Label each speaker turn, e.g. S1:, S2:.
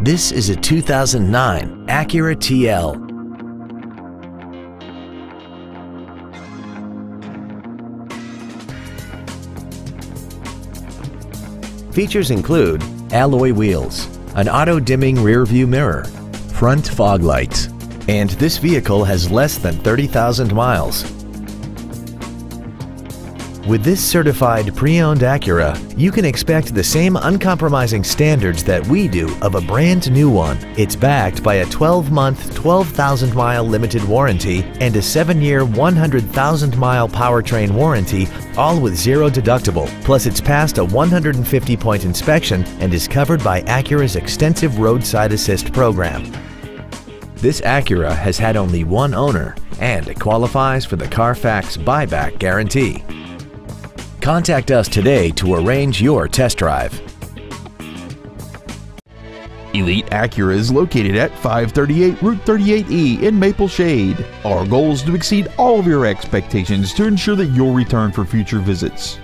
S1: This is a 2009 Acura TL. Features include alloy wheels, an auto-dimming rear-view mirror, front fog lights, and this vehicle has less than 30,000 miles. With this certified pre-owned Acura, you can expect the same uncompromising standards that we do of a brand new one. It's backed by a 12-month, 12,000-mile limited warranty and a 7-year, 100,000-mile powertrain warranty, all with zero deductible. Plus, it's passed a 150-point inspection and is covered by Acura's extensive roadside assist program. This Acura has had only one owner and it qualifies for the Carfax buyback guarantee. Contact us today to arrange your test drive.
S2: Elite Acura is located at 538 Route 38E in Maple Shade. Our goal is to exceed all of your expectations to ensure that you'll return for future visits.